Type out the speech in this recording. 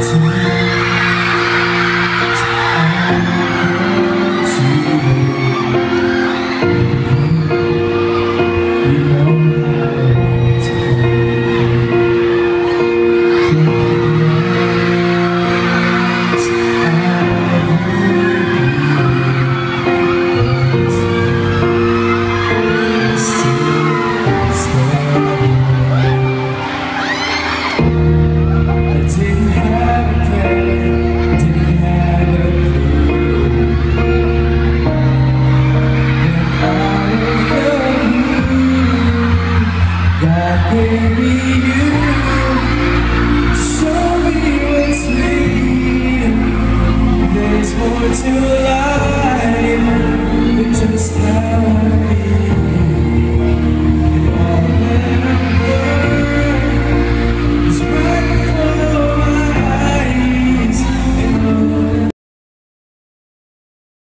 自由 God gave me you, show me what's. There's more to life than just how.